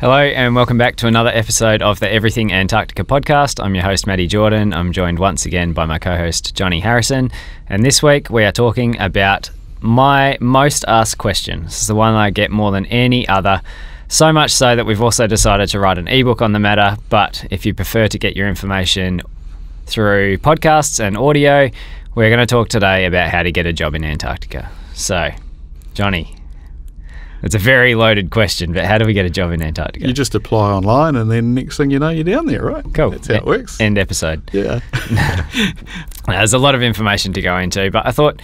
Hello, and welcome back to another episode of the Everything Antarctica podcast. I'm your host, Matty Jordan. I'm joined once again by my co host, Johnny Harrison. And this week we are talking about my most asked question. This is the one I get more than any other. So much so that we've also decided to write an ebook on the matter. But if you prefer to get your information through podcasts and audio, we're going to talk today about how to get a job in Antarctica. So, Johnny, it's a very loaded question, but how do we get a job in Antarctica? You just apply online, and then next thing you know, you're down there, right? Cool. That's how it works. End episode. yeah. There's a lot of information to go into, but I thought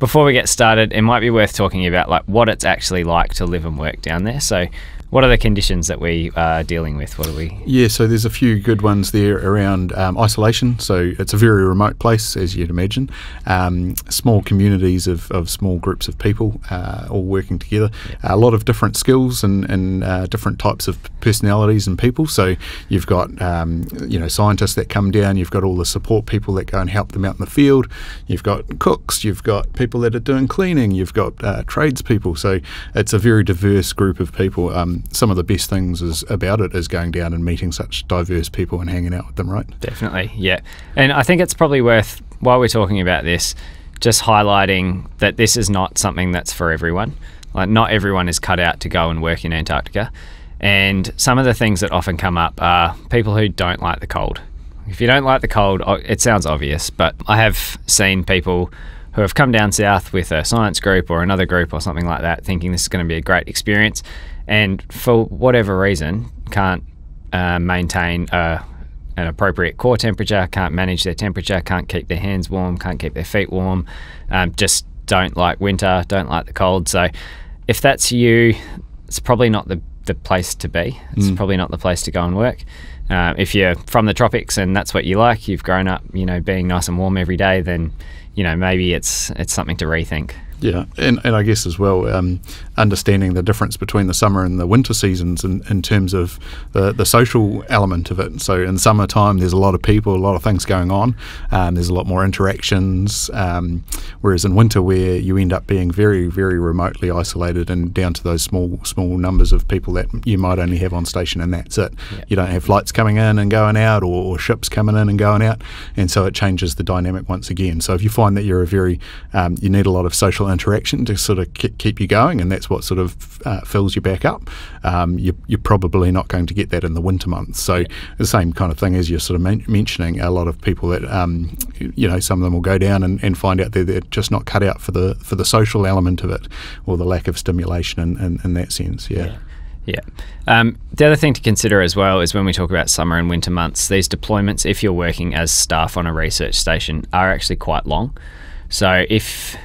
before we get started, it might be worth talking about like what it's actually like to live and work down there. So, what are the conditions that we are dealing with? What are we? Yeah, so there's a few good ones there around um, isolation. So it's a very remote place, as you'd imagine. Um, small communities of, of small groups of people uh, all working together. A lot of different skills and, and uh, different types of personalities and people. So you've got um, you know scientists that come down. You've got all the support people that go and help them out in the field. You've got cooks. You've got people that are doing cleaning. You've got uh, tradespeople. So it's a very diverse group of people. Some of the best things is about it is going down and meeting such diverse people and hanging out with them, right? Definitely, yeah. And I think it's probably worth, while we're talking about this, just highlighting that this is not something that's for everyone. Like, not everyone is cut out to go and work in Antarctica. And some of the things that often come up are people who don't like the cold. If you don't like the cold, it sounds obvious, but I have seen people who have come down south with a science group or another group or something like that, thinking this is going to be a great experience, and for whatever reason can't uh, maintain a, an appropriate core temperature, can't manage their temperature, can't keep their hands warm, can't keep their feet warm, um, just don't like winter, don't like the cold. So if that's you, it's probably not the, the place to be. It's mm. probably not the place to go and work. Uh, if you're from the tropics and that's what you like, you've grown up, you know, being nice and warm every day, then you know maybe it's it's something to rethink. Yeah, and, and I guess as well, um, understanding the difference between the summer and the winter seasons in, in terms of the, the social element of it. So in summertime, there's a lot of people, a lot of things going on, um, there's a lot more interactions. Um, whereas in winter, where you end up being very, very remotely isolated and down to those small, small numbers of people that you might only have on station, and that's it. Yeah. You don't have flights coming in and going out, or, or, ships coming in and going out, and so it changes the dynamic once again. So if you find that you're a very, um, you need a lot of social interaction to sort of keep you going, and that's what sort of uh, fills you back up. Um, you, are probably not going to get that in the winter months. So the same kind of thing as you're sort of men- mentioning. A lot of people that um, you know, some of them will go down and, and find out that they're just not cut out for the for the social element of it, or the lack of stimulation in, in, in that sense. yeah. yeah. Yeah. Um, the other thing to consider as well is when we talk about summer and winter months, these deployments, if you're working as staff on a research station, are actually quite long. So if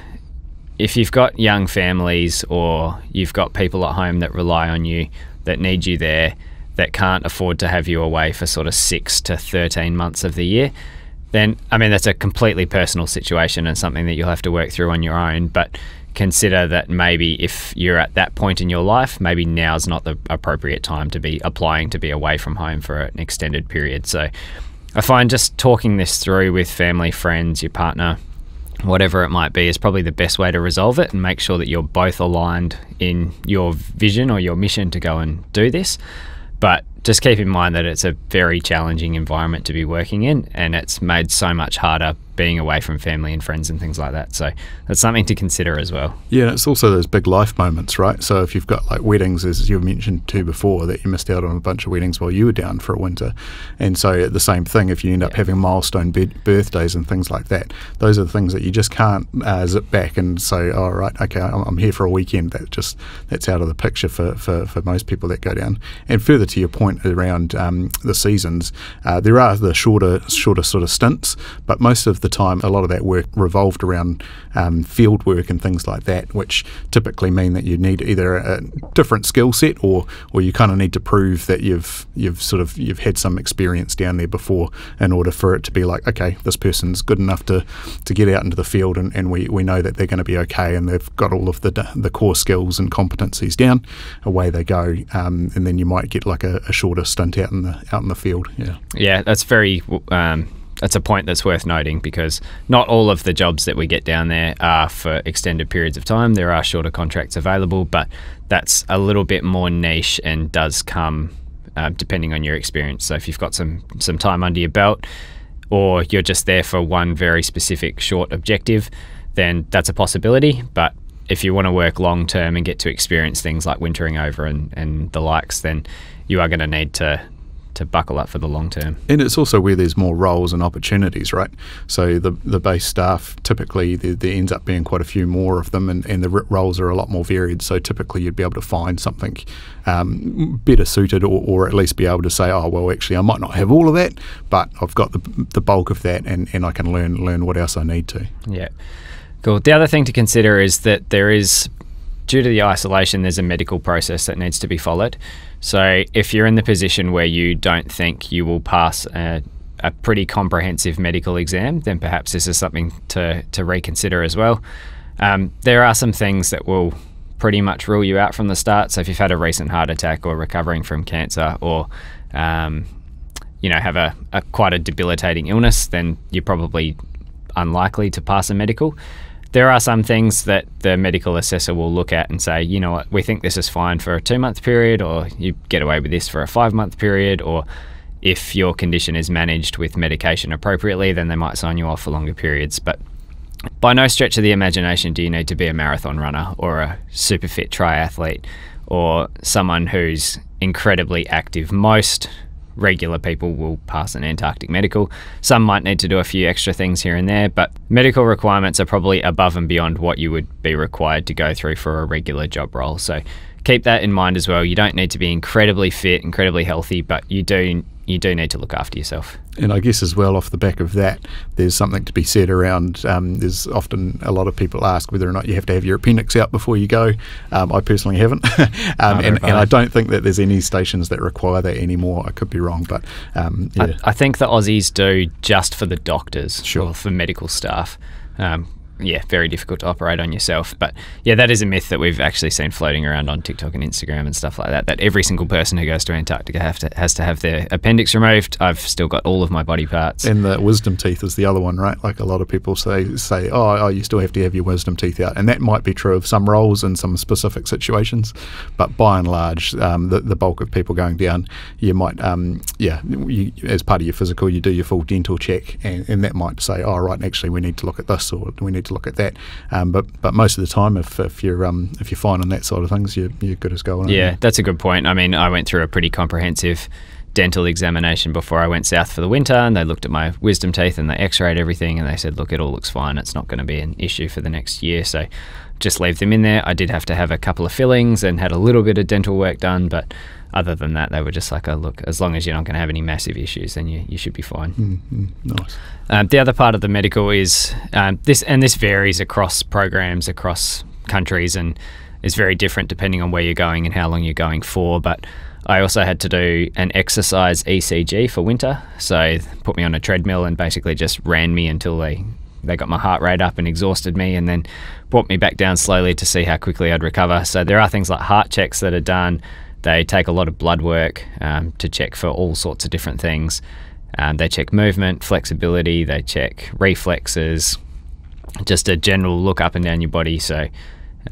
if you've got young families or you've got people at home that rely on you, that need you there, that can't afford to have you away for sort of six to 13 months of the year, then, I mean, that's a completely personal situation and something that you'll have to work through on your own. But consider that maybe if you're at that point in your life, maybe now's not the appropriate time to be applying to be away from home for an extended period. So I find just talking this through with family, friends, your partner, whatever it might be, is probably the best way to resolve it and make sure that you're both aligned in your vision or your mission to go and do this. But just keep in mind that it's a very challenging environment to be working in, and it's made so much harder being away from family and friends and things like that. So that's something to consider as well. Yeah, it's also those big life moments, right? So if you've got like weddings, as you mentioned too before, that you missed out on a bunch of weddings while you were down for a winter, and so the same thing if you end up yeah. having milestone birthdays and things like that, those are the things that you just can't uh, zip back and say, "All oh, right, okay, I'm here for a weekend." That just that's out of the picture for, for, for most people that go down. And further to your point around um, the seasons, uh, there are the shorter shorter sort of stints, but most of the the time, a lot of that work revolved around um, field work and things like that, which typically mean that you need either a different skill set or or you kind of need to prove that you've you've sort of you've had some experience down there before in order for it to be like, okay, this person's good enough to to get out into the field and, and we, we know that they're going to be okay and they've got all of the the core skills and competencies down. Away they go, um, and then you might get like a, a, shorter stint out in the out in the field. Yeah, yeah, that's very. Um, that's a point that's worth noting because not all of the jobs that we get down there are for extended periods of time. There are shorter contracts available, but that's a little bit more niche and does come uh, depending on your experience. So if you've got some some time under your belt, or you're just there for one very specific short objective, then that's a possibility. But if you want to work long term and get to experience things like wintering over and, and the likes, then you are going to need to to buckle up for the long term. And it's also where there's more roles and opportunities, right? So the the base staff typically there, there ends up being quite a few more of them, and, and the roles are a lot more varied. So typically you'd be able to find something um, better suited, or, or at least be able to say, oh well, actually I might not have all of that, but I've got the the bulk of that, and, and I can learn learn what else I need to. Yeah. Cool. The other thing to consider is that there is, due to the isolation, there's a medical process that needs to be followed. So if you're in the position where you don't think you will pass a, a pretty comprehensive medical exam, then perhaps this is something to, to reconsider as well. Um, there are some things that will pretty much rule you out from the start. So if you've had a recent heart attack or recovering from cancer or um, you know have a, a quite a debilitating illness, then you're probably unlikely to pass a medical there are some things that the medical assessor will look at and say, you know what, we think this is fine for a two month period, or you get away with this for a five month period, or if your condition is managed with medication appropriately, then they might sign you off for longer periods. But by no stretch of the imagination do you need to be a marathon runner or a super fit triathlete or someone who's incredibly active. Most regular people will pass an Antarctic medical. Some might need to do a few extra things here and there, but medical requirements are probably above and beyond what you would be required to go through for a regular job role. So keep that in mind as well. You don't need to be incredibly fit, incredibly healthy, but you do you do need to look after yourself. And I guess as well, off the back of that, there's something to be said around. Um, there's often a lot of people ask whether or not you have to have your appendix out before you go. Um, I personally haven't, um, and, and, I don't think that there's any stations that require that anymore. I could be wrong, but um, yeah. I, I, think the Aussies do just for the doctors sure. or for medical staff. Um, yeah, very difficult to operate on yourself. But yeah, that is a myth that we've actually seen floating around on TikTok and Instagram and stuff like that. That every single person who goes to Antarctica have to, has to have their appendix removed. I've still got all of my body parts. And the wisdom teeth is the other one, right? Like a lot of people say, say, oh, oh, you still have to have your wisdom teeth out, and that might be true of some roles in some specific situations, but by and large, um, the, the bulk of people going down, you might, um, yeah, you, as part of your physical, you do your full dental check, and, and that might say, oh, right, actually, we need to look at this or we need to look at that. Um, but but most of the time, if, if you're um, if you're fine on that side of things, you're, you're good as gold. Yeah, that's a good point. I mean, I went through a pretty comprehensive dental examination before I went south for the winter, and they looked at my wisdom teeth and they X-rayed everything, and they said, "Look, it all looks fine. It's not going to be an issue for the next year." So just leave them in there. I did have to have a couple of fillings and had a little bit of dental work done, but other than that, they were just like, oh, look, as long as you're not going to have any massive issues, then you, you should be fine. Mm-hmm. Nice. Um, the other part of the medical is um, this, and this varies across programs, across countries, and is very different depending on where you're going and how long you're going for. But I also had to do an exercise ECG for winter. So put me on a treadmill and basically just ran me until they they got my heart rate up and exhausted me, and then brought me back down slowly to see how quickly I'd recover. So there are things like heart checks that are done. They take a lot of blood work um, to check for all sorts of different things. Um, they check movement, flexibility, they check reflexes, just a general look up and down your body. So,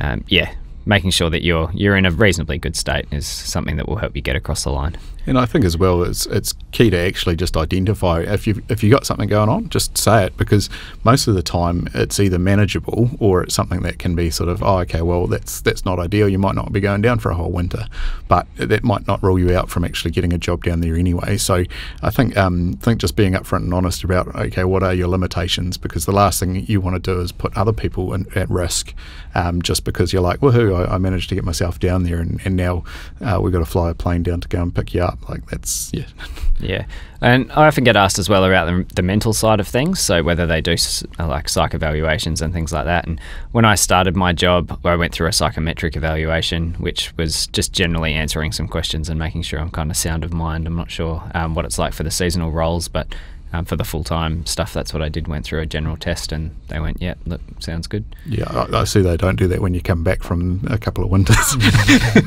um, yeah, making sure that you're you're in a reasonably good state is something that will help you get across the line. And I think as well, it's it's key to actually just identify if you if you got something going on, just say it because most of the time it's either manageable or it's something that can be sort of oh okay well that's that's not ideal. You might not be going down for a whole winter, but that might not rule you out from actually getting a job down there anyway. So I think um, think just being upfront and honest about okay what are your limitations because the last thing you want to do is put other people in, at risk um, just because you're like woohoo I, I, managed to get myself down there and, and now uh, we've got to fly a plane down to go and pick you up Like that's yeah. Yeah, and I often get asked as well about the, the mental side of things. So whether they do uh, like psych evaluations and things like that. And when I started my job, I went through a psychometric evaluation, which was just generally answering some questions and making sure I'm kind of sound of mind. I'm not sure um, what it's like for the seasonal roles, but um, for the full time stuff, that's what I did. Went through a general test, and they went, "Yeah, look, sounds good." Yeah, I, I see they don't do that when you come back from a couple of winters.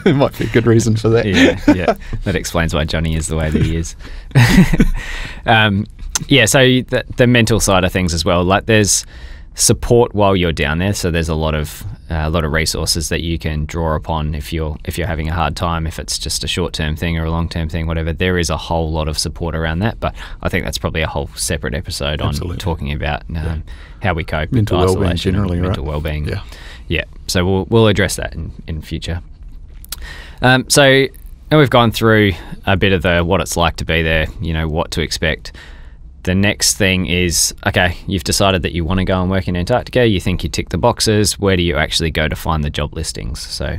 it might be a good reason for that. Yeah, yeah, that explains why Johnny is the way that he is. um, Yeah, so the, the mental side of things as well. Like there's support while you're down there. So there's a lot of a lot of resources that you can draw upon if you're if you're having a hard time, if it's just a short term thing or a long term thing, whatever. There is a whole lot of support around that. But I think that's probably a whole separate episode Absolutely. on talking about um, Yeah. how we cope Mental with wellbeing isolation generally, right? mental well-being. Yeah. yeah. So we'll we'll address that in in future. Um, so now we've gone through a bit of the what it's like to be there. You know what to expect. The next thing is okay, you've decided that you want to go and work in Antarctica. You think you tick the boxes. Where do you actually go to find the job listings? So,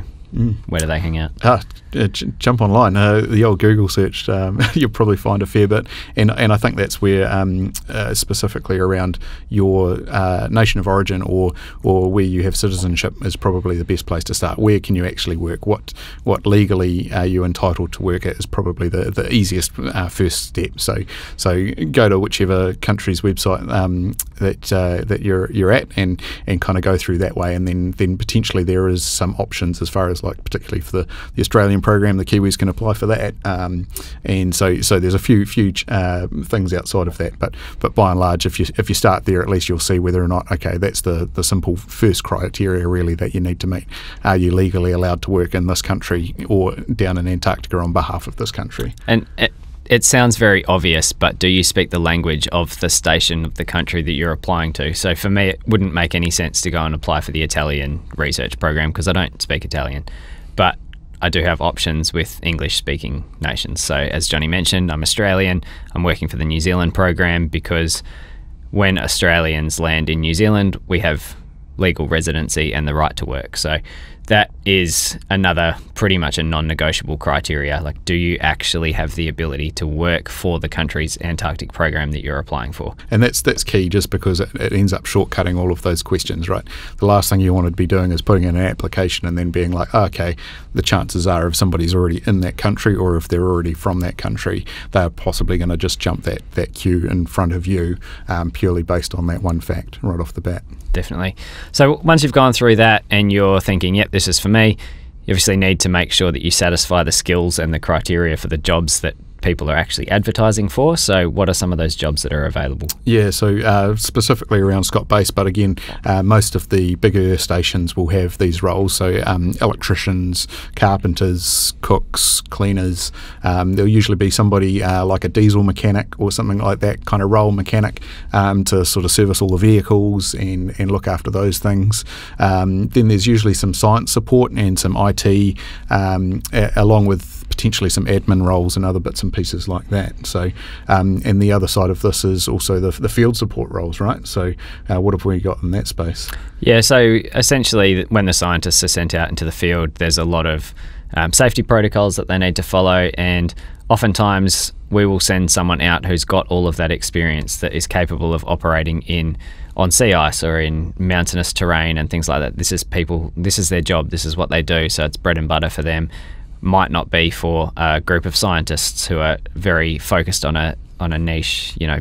where do they hang out? Ah, uh, jump online. Uh, the old Google search, um, you'll probably find a fair bit, and and I think that's where um, uh, specifically around your uh, nation of origin or or where you have citizenship is probably the best place to start. Where can you actually work? What what legally are you entitled to work at is probably the the easiest uh, first step. So so go to whichever country's website um, that that you're you're at and and kind of go through that way, and then then potentially there is some options as far as like particularly for the, the Australian program, the Kiwis can apply for that, um, and so so there's a few few uh, things outside of that, but but by and large, if you if you start there, at least you'll see whether or not okay, that's the the simple first criteria really that you need to meet. Are you legally allowed to work in this country or down in Antarctica on behalf of this country? And it, it sounds very obvious, but do you speak the language of the station of the country that you're applying to? So for me, it wouldn't make any sense to go and apply for the Italian research program because I don't speak Italian. But I do have options with English speaking nations. So, as Johnny mentioned, I'm Australian. I'm working for the New Zealand program because when Australians land in New Zealand, we have legal residency and the right to work. So, that is another pretty much a non negotiable criteria. Like, do you actually have the ability to work for the country's Antarctic program that you're applying for? And that's that's key just because it, it ends up shortcutting all of those questions, right? The last thing you want to be doing is putting in an application and then being like, oh, okay, the chances are if somebody's already in that country or if they're already from that country, they're possibly going to just jump that, that queue in front of you um, purely based on that one fact right off the bat. definitely. So once you've gone through that and you're thinking, yep, this is for me, you obviously need to make sure that you satisfy the skills and the criteria for the jobs that people are actually advertising for. So, what are some of those jobs that are available? Yeah, so uh, specifically around Scott Base, but again, uh, most of the bigger stations will have these roles. So, um, electricians, carpenters, cooks, cleaners. Um, there'll usually be somebody uh, like a diesel mechanic or something like that kind of role mechanic um, to sort of service all the vehicles and, and look after those things. Um, then there's usually some science support and some IT, um, along with potentially some admin roles and other bits and pieces like that. So, um, and the other side of this is also the, the field support roles, right? So, uh, what have we got in that space? Yeah, so essentially, when the scientists are sent out into the field, there's a lot of um, safety protocols that they need to follow, and oftentimes we will send someone out who's got all of that experience that is capable of operating in on sea ice or in mountainous terrain and things like that. This is people. This is their job. This is what they do. So it's bread and butter for them. Might not be for a group of scientists who are very focused on a on a niche, you know,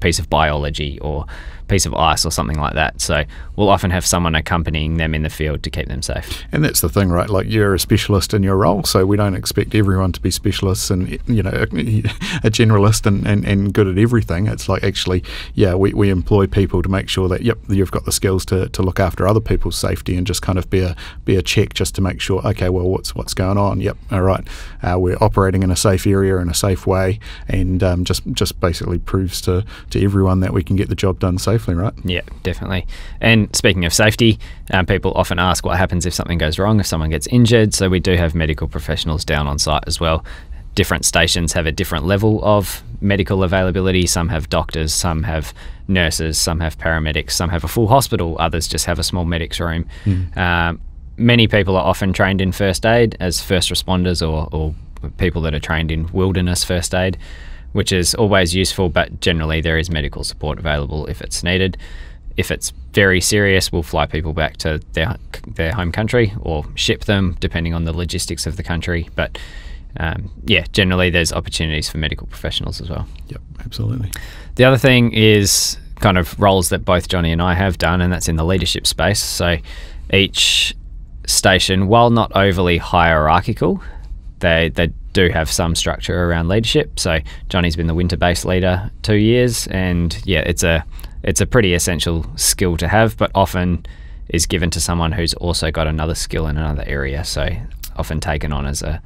piece of biology or piece of ice or something like that. So we'll often have someone accompanying them in the field to keep them safe. And that's the thing, right? Like you're a specialist in your role, so we don't expect everyone to be specialists and you know a generalist and, and, and good at everything. It's like actually, yeah, we, we employ people to make sure that yep, you've got the skills to, to look after other people's safety and just kind of be a be a check just to make sure. Okay, well, what's what's going on? Yep, all right, uh, we're operating in a safe area in a safe way, and um, just just basically proves to to everyone that we can get the job done safely, right? Yeah, definitely. And speaking of safety, um, people often ask what happens if something goes wrong, if someone gets injured. So we do have medical professionals down on site as well. Different stations have a different level of medical availability. Some have doctors, some have nurses, some have paramedics, some have a full hospital, others just have a small medics room. Um, many people are often trained in first aid as first responders or, or people that are trained in wilderness first aid which is always useful, but generally there is medical support available if it's needed. If it's very serious, we'll fly people back to their their home country or ship them, depending on the logistics of the country. But um, yeah, generally there's opportunities for medical professionals as well. Yep, absolutely. The other thing is kind of roles that both Johnny and I have done, and that's in the leadership space. So each station, while not overly hierarchical, they they do have some structure around leadership. So Johnny's been the winter base leader two years, and yeah, it's a it's a pretty essential skill to have, but often is given to someone who's also got another skill in another area. So often taken on as a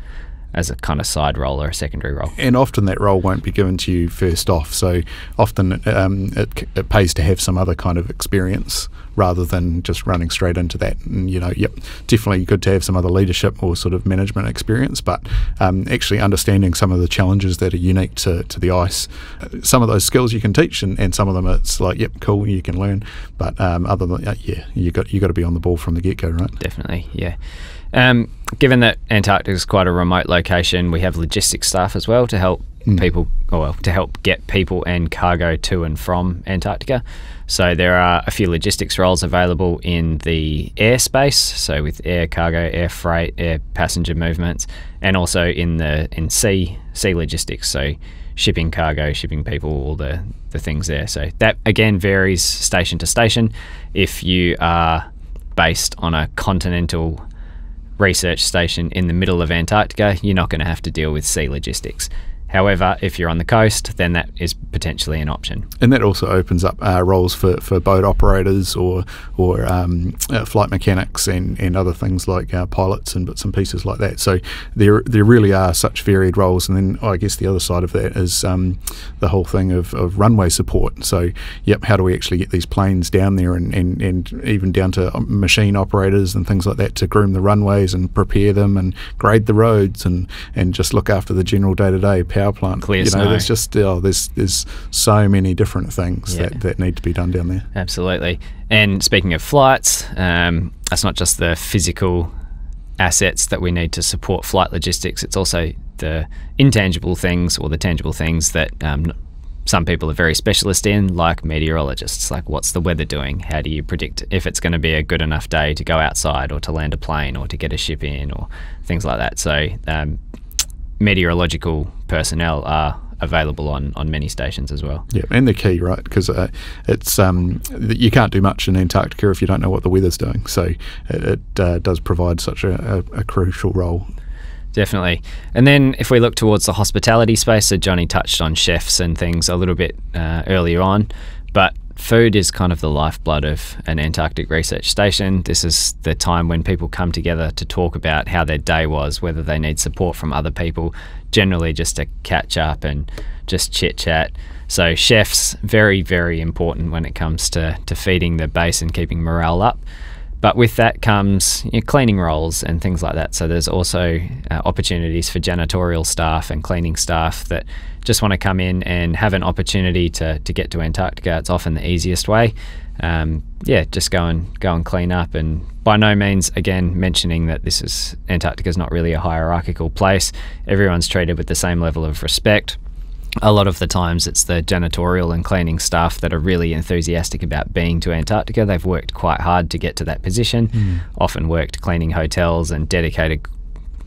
as a kind of side role or a secondary role. And often that role won't be given to you first off. So often um, it, it pays to have some other kind of experience rather than just running straight into that. And you know, yep, definitely good to have some other leadership or sort of management experience, but um, actually understanding some of the challenges that are unique to, to the ice. Some of those skills you can teach, and, and some of them it's like, yep, cool, you can learn. But um, other than uh, yeah, you got you got to be on the ball from the get go, right? Definitely, yeah. Um, given that Antarctica is quite a remote location, we have logistics staff as well to help mm. people, well, to help get people and cargo to and from Antarctica. So there are a few logistics roles available in the airspace, so with air cargo, air freight, air passenger movements, and also in the in sea sea logistics, so shipping cargo, shipping people, all the the things there. So that again varies station to station. If you are based on a continental research station in the middle of Antarctica, you're not going to have to deal with sea logistics. However, if you're on the coast, then that is potentially an option. And that also opens up uh, roles for, for boat operators or or um, uh, flight mechanics and, and other things like uh, pilots and bits and pieces like that. So there there really are such varied roles. And then I guess the other side of that is um, the whole thing of, of runway support. So yep, how do we actually get these planes down there and, and, and even down to um, machine operators and things like that to groom the runways and prepare them and grade the roads and, and just look after the general day to day power plant. Clear you know, snow. there's just oh, there's there's so many different things yeah. that, that need to be done down there. Absolutely. And speaking of flights, um, that's not just the physical assets that we need to support flight logistics. It's also the intangible things or the tangible things that um, some people are very specialist in, like meteorologists. Like, what's the weather doing? How do you predict if it's going to be a good enough day to go outside or to land a plane or to get a ship in or things like that? So, um, meteorological personnel are available on, on many stations as well. Yeah, and the key, right? Because uh, it's um, you can't do much in Antarctica if you don't know what the weather's doing. So it, it uh, does provide such a, a, a, crucial role. Definitely. And then if we look towards the hospitality space, so Johnny touched on chefs and things a little bit uh, earlier on, but food is kind of the lifeblood of an Antarctic research station. This is the time when people come together to talk about how their day was, whether they need support from other people, generally just to catch up and just chit chat. So, chefs, very, very important when it comes to, to feeding the base and keeping morale up. But with that comes you know, cleaning roles and things like that. So there's also uh, opportunities for janitorial staff and cleaning staff that just want to come in and have an opportunity to, to get to Antarctica. It's often the easiest way. Um, yeah, just go and go and clean up. And by no means, again, mentioning that this is Antarctica is not really a hierarchical place. Everyone's treated with the same level of respect a lot of the times it's the janitorial and cleaning staff that are really enthusiastic about being to Antarctica. They've worked quite hard to get to that position, mm. often worked cleaning hotels and dedicated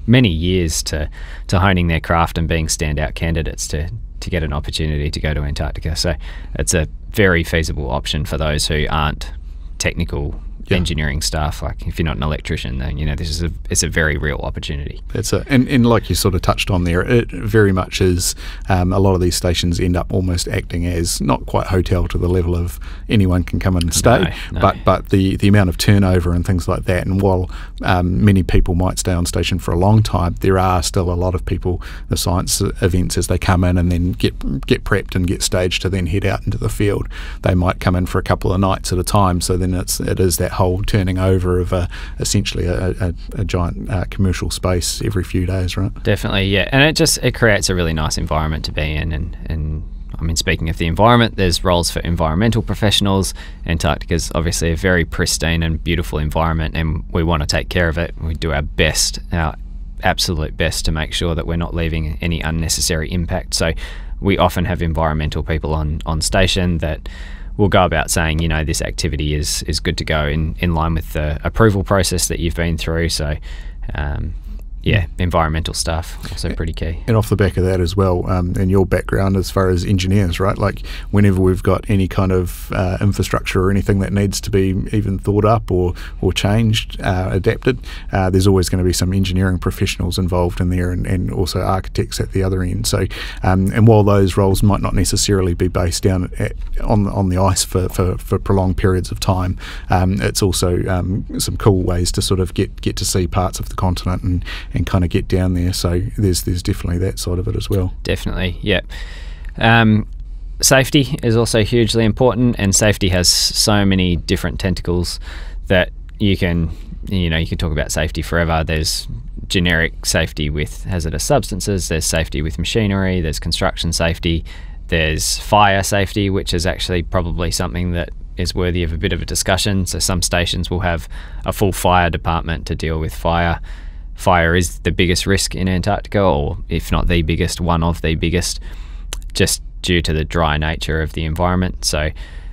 many years to, to honing their craft and being standout candidates to, to get an opportunity to go to Antarctica. So it's a very feasible option for those who aren't technical yeah. engineering stuff. Like if you're not an electrician, then you know this is a it's a very real opportunity. It's a and, and like you sort of touched on there, it very much is. Um, a lot of these stations end up almost acting as not quite hotel to the level of anyone can come and stay, no, no. but but the the amount of turnover and things like that. And while um, many people might stay on station for a long time, there are still a lot of people the science events as they come in and then get get prepped and get staged to then head out into the field. They might come in for a couple of nights at a time, so then it's it is that whole turning over of a, essentially a, a, a giant uh, commercial space every few days, right? Definitely, yeah, and it just it creates a really nice environment to be in, and and I mean, speaking of the environment, there's roles for environmental professionals. Antarctica is obviously a very pristine and beautiful environment, and we want to take care of it. We do our best, our absolute best, to make sure that we're not leaving any unnecessary impact. So, we often have environmental people on on station that we'll go about saying, you know, this activity is is good to go in in line with the approval process that you've been through. So, um, yeah, environmental stuff also pretty key. And off the back of that as well, um, and your background as far as engineers, right? Like whenever we've got any kind of uh, infrastructure or anything that needs to be even thought up or or changed, uh, adapted, uh, there's always going to be some engineering professionals involved in there, and, and also architects at the other end. So, um, and while those roles might not necessarily be based down at, on on the ice for, for, for prolonged periods of time, um, it's also um, some cool ways to sort of get get to see parts of the continent and and kind of get down there. So there's there's definitely that side of it as well. Definitely, yeah. Um, safety is also hugely important, and safety has so many different tentacles that you can, you know, you can talk about safety forever. There's generic safety with hazardous substances. There's safety with machinery. There's construction safety. There's fire safety, which is actually probably something that is worthy of a bit of a discussion. So some stations will have a full fire department to deal with fire fire is the biggest risk in Antarctica, or if not the biggest, one of the biggest, just due to the dry nature of the environment. So,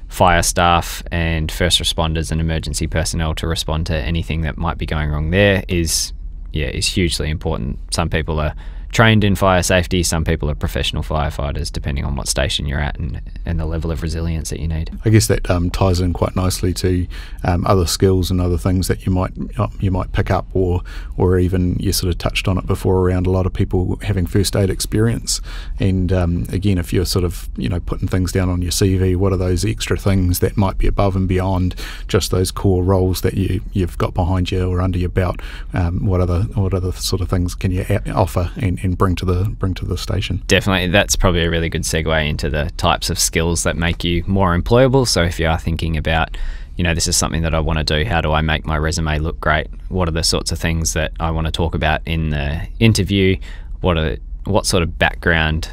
fire staff and first responders and emergency personnel to respond to anything that might be going wrong there is yeah is hugely important. Some people are trained in fire safety. Some people are professional firefighters, depending on what station you're at and, and the level of resilience that you need. I guess that um, ties in quite nicely to um, other skills and other things that you might uh, you might pick up, or or even you sort of touched on it before around a lot of people having first aid experience. And um, again, if you're sort of you know putting things down on your CV, what are those extra things that might be above and beyond just those core roles that you you've got behind you or under your belt? Um, what other what other sort of things can you offer and and bring to the bring to the station. Definitely, that's probably a really good segue into the types of skills that make you more employable. So if you are thinking about you know, this is something that I want to do. How do I make my resume look great? What are the sorts of things that I want to talk about in the interview? What are what sort of background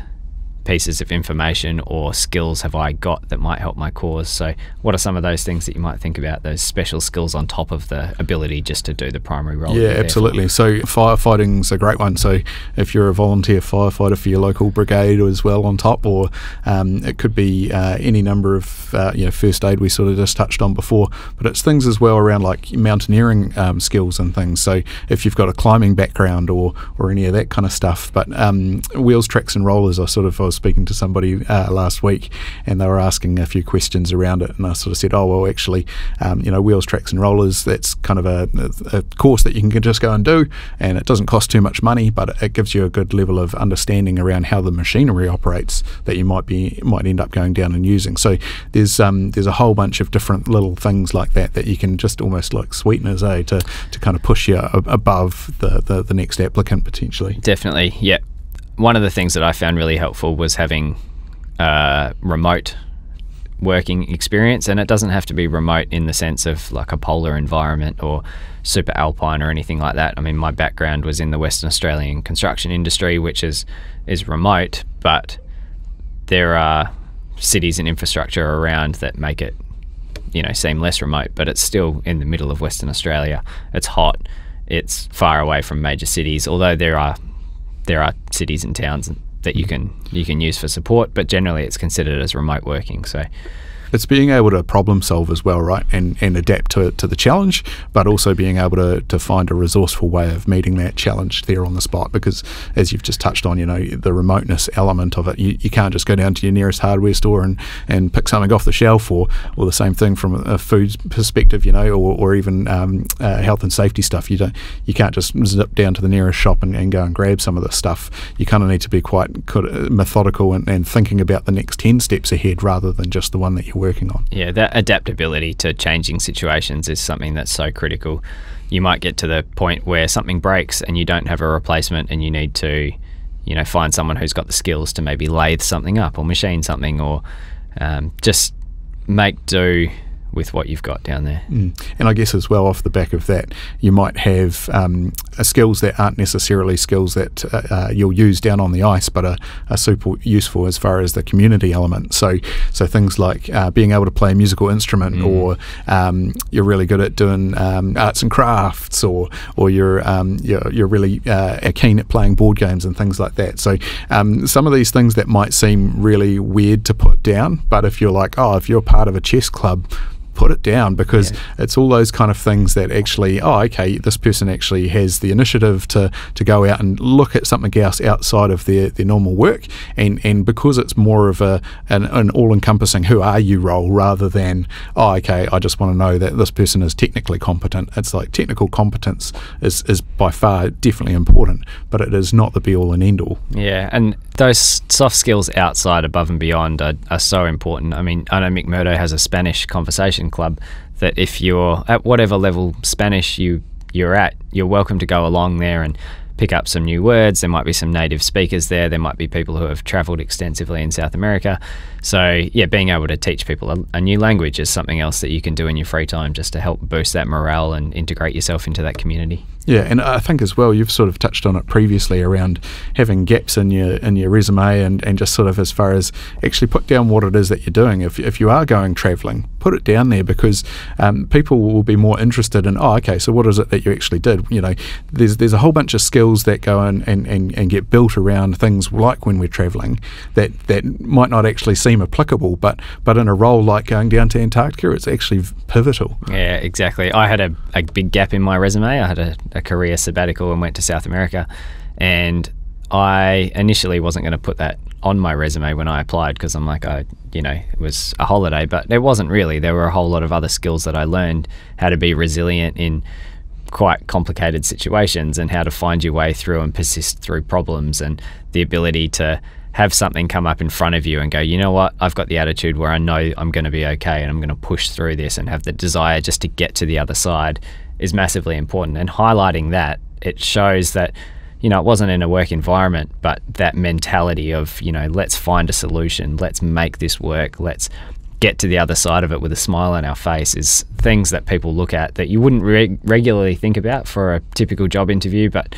pieces of information or skills have I got that might help my cause? So, what are some of those things that you might think about, those special skills on top of the ability just to do the primary role? Yeah, absolutely. So, firefighting's a great one. So, if you're a volunteer firefighter for your local brigade as well on top, or um, it could be uh, any number of uh, you know first aid we sort of just touched on before, but it's things as well around like mountaineering um, skills and things. So, if you've got a climbing background or or any of that kind of stuff, but um, wheels, tracks, and rollers are sort of I was speaking to somebody uh, last week, and they were asking a few questions around it, and I sort of said, "Oh well, actually, um, you know, wheels, tracks, and rollers. That's kind of a, a, course that you can just go and do, and it doesn't cost too much money, but it gives you a good level of understanding around how the machinery operates that you might be might end up going down and using. So there's um, there's a whole bunch of different little things like that that you can just almost like sweeteners, eh, to to kind of push you above the, the, the next applicant potentially. Definitely, yeah one of the things that I found really helpful was having uh, remote working experience, and it doesn't have to be remote in the sense of like a polar environment or super alpine or anything like that. I mean, my background was in the Western Australian construction industry, which is is remote, but there are cities and infrastructure around that make it, you know, seem less remote. But it's still in the middle of Western Australia. It's hot. It's far away from major cities, although there are there are cities and towns that you mm. can you can use for support, but generally it's considered as remote working. So it's being able to problem solve as well, right? And, and adapt to, to the challenge, but also being able to, to find a resourceful way of meeting that challenge there on the spot. Because as you've just touched on, you know, the remoteness element of it, you, you can't just go down to your nearest hardware store and, and pick something off the shelf or, or the same thing from a food perspective, you know, or, or even um, uh, health and safety stuff. You don't, you can't just zip down to the nearest shop and, and go and grab some of this stuff. You kind of need to be quite methodical and, and thinking about the next 10 steps ahead rather than just the one that you're working on. Yeah, that adaptability to changing situations is something that's so critical. You might get to the point where something breaks and you don't have a replacement and you need to, you know, find someone who's got the skills to maybe lathe something up or machine something or um, just make do with what you've got down there. Mm. And I guess as well, off the back of that, you might have um, skills that aren't necessarily skills that uh, uh, you'll use down on the ice, but are, are, super useful as far as the community element. So, so things like uh, being able to play a musical instrument, mm. or um, you're really good at doing um, arts and crafts, or or you're um, you're, you're, really uh, keen at playing board games and things like that. So, um, some of these things that might seem really weird to put down, but if you're like, oh, if you're part of a chess club put it down because yeah. it's all those kind of things that actually, oh, okay, this person actually has the initiative to, to go out and look at something else outside of their, their normal work. And, and because it's more of a an, an all encompassing who are you role rather than, oh, okay, I just want to know that this person is technically competent. It's like technical competence is, is by far definitely important, but it is not the be all and end all. Yeah. And those soft skills outside, above and beyond, are, are so important. I mean, I know McMurdo has a Spanish conversation club that if you're at whatever level Spanish you you're at, you're welcome to go along there and pick up some new words. There might be some native speakers there. There might be people who have traveled extensively in South America. So, yeah, being able to teach people a, a, new language is something else that you can do in your free time just to help boost that morale and integrate yourself into that community. Yeah, and I think as well, you've sort of touched on it previously around having gaps in your in your resume and, and just sort of as far as actually put down what it is that you're doing. If, if you are going travelling, put it down there because um, people will be more interested in, oh, okay, so what is it that you actually did? You know, there's there's a whole bunch of skills that go in and, and, and get built around things like when we're travelling that, that might not actually seem applicable, but, but in a role like going down to Antarctica, it's actually pivotal. Yeah, exactly. I had a, a big gap in my resume. I had a, a career sabbatical and went to South America. And I initially wasn't going to put that on my resume when I applied because I'm like, I, you know, it was a holiday, but it wasn't really. There were a whole lot of other skills that I learned how to be resilient in quite complicated situations and how to find your way through and persist through problems and the ability to have something come up in front of you and go, you know what, I've got the attitude where I know I'm going to be okay and I'm going to push through this and have the desire just to get to the other side is massively important. And highlighting that, it shows that, you know, it wasn't in a work environment, but that mentality of, you know, let's find a solution, let's make this work, let's get to the other side of it with a smile on our face is things that people look at that you wouldn't re- regularly think about for a typical job interview, but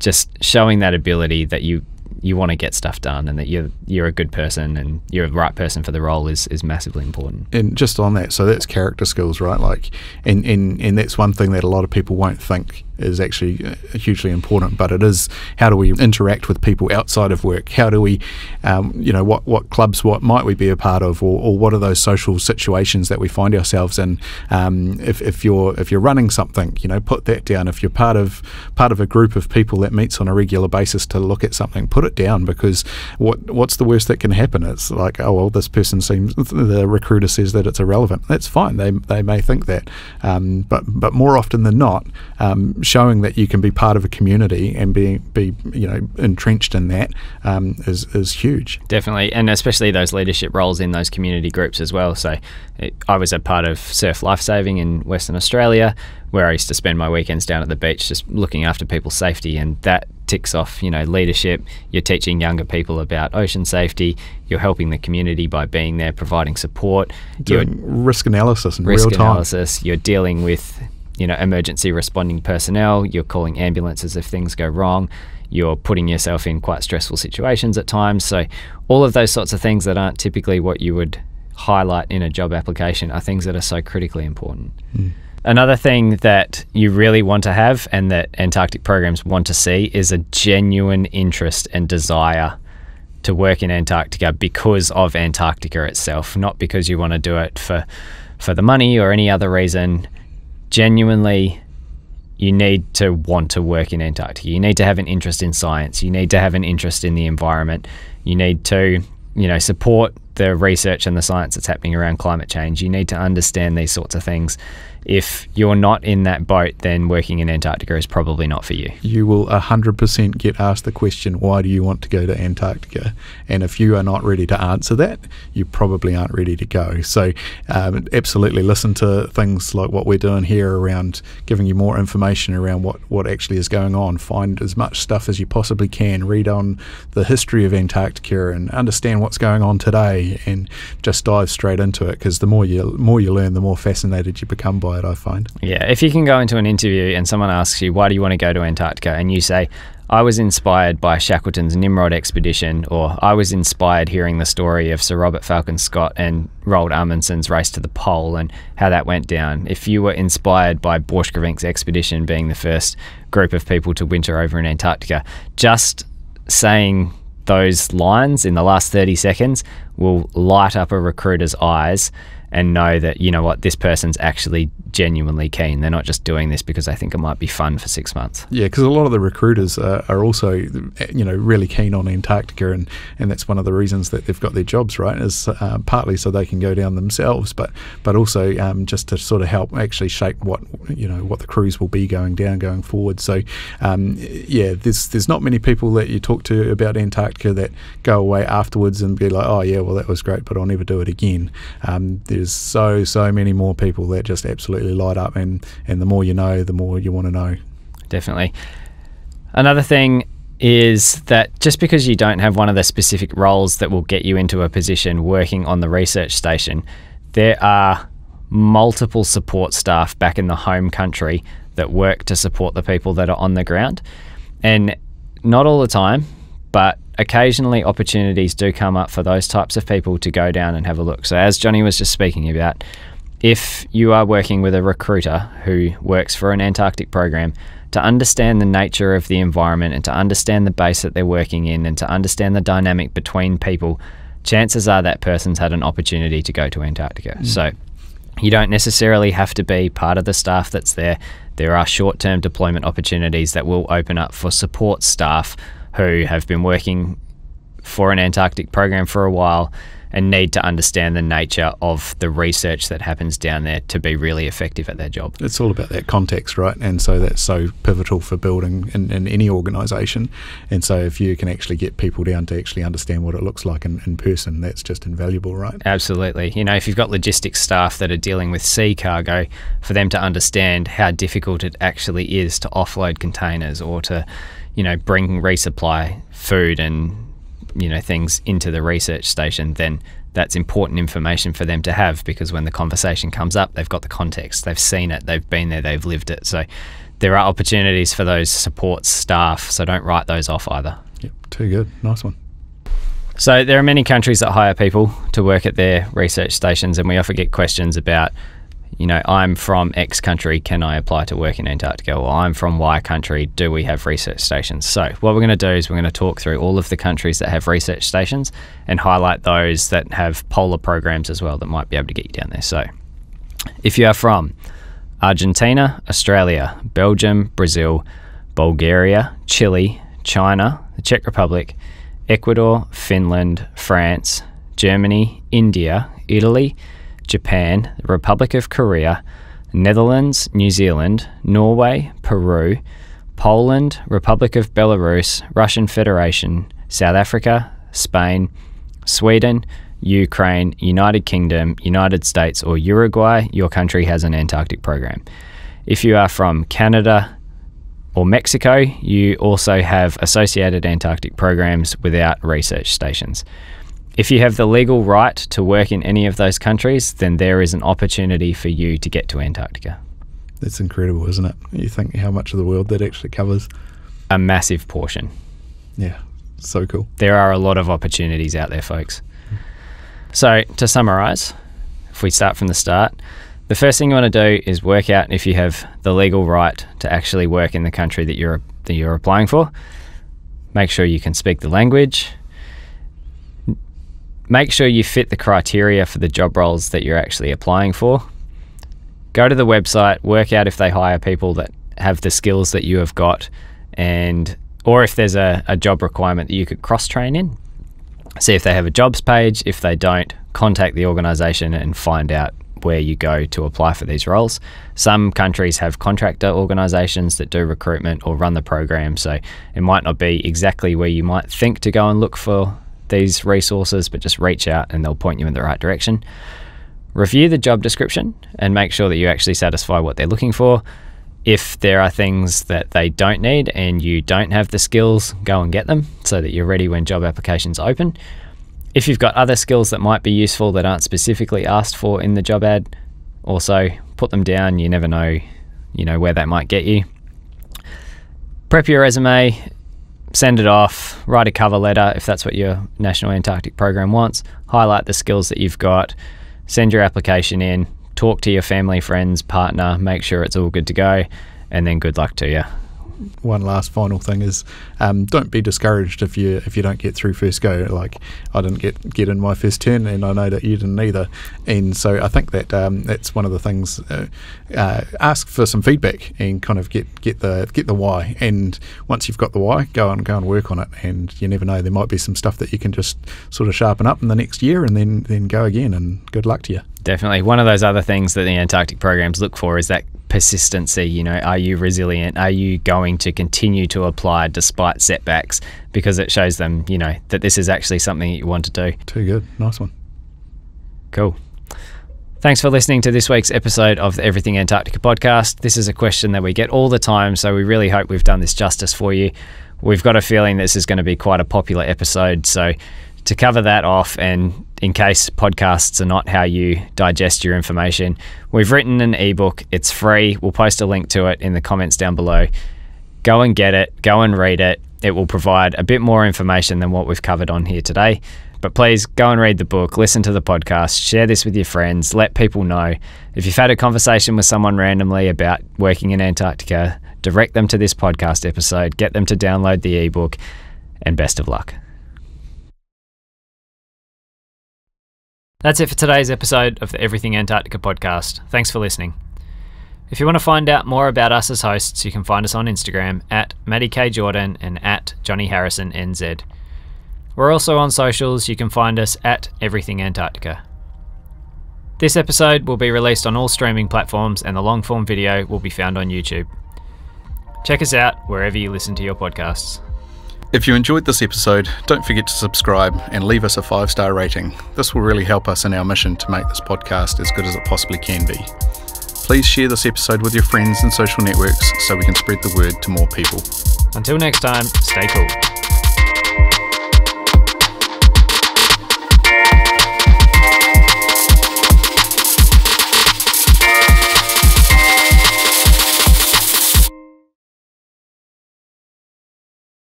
just showing that ability that you you want to get stuff done and that you're you're a good person and you're the right person for the role is is massively important. And just on that, so that's character skills, right? Like, and and and that's one thing that a lot of people won't think is actually uh, hugely important. But it is how do we interact with people outside of work? How do we, um, you know, what what clubs, what might we be a part of, or, or what are those social situations that we find ourselves in? Um, if, if you're if you're running something, you know, put that down. If you're part of part of a group of people that meets on a regular basis to look at something, put it down because what what's the worst that can happen? It's like oh well, this person seems the recruiter says that it's irrelevant. That's fine. They they may think that, um, but but more often than not um, showing that you can be part of a community and be be you know entrenched in that um, is is huge. Definitely, and especially those leadership roles in those community groups as well. So, it, I was a part of Surf Lifesaving in Western Australia, where I used to spend my weekends down at the beach just looking after people's safety, and that ticks off you know leadership. You're teaching younger people about ocean safety. You're helping the community by being there, providing support. Doing you're, risk analysis in risk real time. analysis. You're dealing with you know, emergency responding personnel, you're calling ambulances if things go wrong, you're putting yourself in quite stressful situations at times. So, all of those sorts of things that aren't typically what you would highlight in a job application are things that are so critically important. Mm. Another thing that you really want to have and that Antarctic programs want to see is a genuine interest and desire to work in Antarctica because of Antarctica itself, not because you want to do it for for the money or any other reason genuinely you need to want to work in Antarctica. You need to have an interest in science. You need to have an interest in the environment. You need to, you know, support the research and the science that's happening around climate change. You need to understand these sorts of things if you're not in that boat, then working in Antarctica is probably not for you. You will 100% get asked the question, why do you want to go to Antarctica? And if you are not ready to answer that, you probably aren't ready to go. So, um, absolutely listen to things like what we're doing here around giving you more information around what, what actually is going on. Find as much stuff as you possibly can. Read on the history of Antarctica and understand what's going on today and just dive straight into it because the more you, more you learn, the more fascinated you become by it, I find. Yeah, if you can go into an interview and someone asks you, why do you want to go to Antarctica? And you say, I was inspired by Shackleton's Nimrod expedition, or I was inspired hearing the story of Sir Robert Falcon Scott and Roald Amundsen's race to the pole and how that went down. If you were inspired by Borchgrevink's expedition being the first group of people to winter over in Antarctica, just saying those lines in the last 30 seconds will light up a recruiter's eyes and know that you know what this person's actually genuinely keen. They're not just doing this because they think it might be fun for six months. Yeah, because a lot of the recruiters uh, are also, you know, really keen on Antarctica, and, and that's one of the reasons that they've got their jobs, right? Is uh, partly so they can go down themselves, but but also um, just to sort of help actually shape what you know what the crews will be going down going forward. So um, yeah, there's there's not many people that you talk to about Antarctica that go away afterwards and be like, oh yeah, well that was great, but I'll never do it again. Um, there's so so many more people that just absolutely light up, and and the more you know, the more you want to know. Definitely. Another thing is that just because you don't have one of the specific roles that will get you into a position working on the research station, there are multiple support staff back in the home country that work to support the people that are on the ground. And not all the time, but occasionally opportunities do come up for those types of people to go down and have a look. So, as Johnny was just speaking about, if you are working with a recruiter who works for an Antarctic program, to understand the nature of the environment and to understand the base that they're working in and to understand the dynamic between people, chances are that person's had an opportunity to go to Antarctica. Mm. So you don't necessarily have to be part of the staff that's there. There are short term deployment opportunities that will open up for support staff who have been working for an Antarctic program for a while and need to understand the nature of the research that happens down there to be really effective at their job. It's all about that context, right? And so that's so pivotal for building in, in any organisation. And so if you can actually get people down to actually understand what it looks like in, in person, that's just invaluable, right? Absolutely. You know, if you've got logistics staff that are dealing with sea cargo, for them to understand how difficult it actually is to offload containers or to, you know, bring resupply food and you know things into the research station, then that's important information for them to have because when the conversation comes up, they've got the context, they've seen it, they've been there, they've lived it. So there are opportunities for those support staff. So don't write those off either. Yep, too good. Nice one. So there are many countries that hire people to work at their research stations, and we often get questions about you know, I'm from X country, can I apply to work in Antarctica? Or I'm from Y country, do we have research stations? So, what we're going to do is we're going to talk through all of the countries that have research stations and highlight those that have polar programs as well that might be able to get you down there. So, if you are from Argentina, Australia, Belgium, Brazil, Bulgaria, Chile, China, the Czech Republic, Ecuador, Finland, France, Germany, India, Italy, Japan, the Republic of Korea, Netherlands, New Zealand, Norway, Peru, Poland, Republic of Belarus, Russian Federation, South Africa, Spain, Sweden, Ukraine, United Kingdom, United States, or Uruguay, your country has an Antarctic program. If you are from Canada or Mexico, you also have associated Antarctic programs without research stations. If you have the legal right to work in any of those countries, then there is an opportunity for you to get to Antarctica. That's incredible, isn't it? You think how much of the world that actually covers? A massive portion. Yeah, so cool. There are a lot of opportunities out there, folks. So, to summarize, if we start from the start, the first thing you want to do is work out if you have the legal right to actually work in the country that you're that you're applying for. Make sure you can speak the language make sure you fit the criteria for the job roles that you're actually applying for. Go to the website, work out if they hire people that have the skills that you have got, and or if there's a, a job requirement that you could cross train in. See if they have a jobs page. If they don't, contact the organisation and find out where you go to apply for these roles. Some countries have contractor organisations that do recruitment or run the program, so it might not be exactly where you might think to go and look for these resources, but just reach out and they'll point you in the right direction. Review the job description and make sure that you actually satisfy what they're looking for. If there are things that they don't need and you don't have the skills, go and get them so that you're ready when job applications open. If you've got other skills that might be useful that aren't specifically asked for in the job ad, also put them down. You never know, you know where that might get you. Prep your resume send it off, write a cover letter if that's what your National Antarctic Program wants, highlight the skills that you've got, send your application in, talk to your family, friends, partner, make sure it's all good to go, and then good luck to you. One last final thing is um, don't be discouraged if you if you don't get through first go. Like I didn't get get in my first turn, and I know that you didn't either. And so I think that um, that's one of the things. Uh, uh, ask for some feedback and kind of get get the get the why. And once you've got the why, go and go and work on it. And you never know, there might be some stuff that you can just sort of sharpen up in the next year, and then then go again. And good luck to you. Definitely. One of those other things that the Antarctic programs look for is that persistency. You know, are you resilient? Are you going to continue to apply despite setbacks? Because it shows them, you know, that this is actually something that you want to do. Too good. Nice one. Cool. Thanks for listening to this week's episode of the Everything Antarctica podcast. This is a question that we get all the time, so we really hope we've done this justice for you. We've got a feeling this is going to be quite a popular episode, so to cover that off and in case podcasts are not how you digest your information, we've written an ebook. It's free. We'll post a link to it in the comments down below. Go and get it, go and read it. It will provide a bit more information than what we've covered on here today. But please go and read the book, listen to the podcast, share this with your friends, let people know. If you've had a conversation with someone randomly about working in Antarctica, direct them to this podcast episode, get them to download the ebook, and best of luck. That's it for today's episode of the Everything Antarctica podcast. Thanks for listening. If you want to find out more about us as hosts, you can find us on Instagram at Matty K Jordan and at Johnny Harrison NZ. We're also on socials. You can find us at Everything Antarctica. This episode will be released on all streaming platforms, and the long form video will be found on YouTube. Check us out wherever you listen to your podcasts. If you enjoyed this episode, don't forget to subscribe and leave us a five star rating. This will really help us in our mission to make this podcast as good as it possibly can be. Please share this episode with your friends and social networks so we can spread the word to more people. Until next time, stay cool.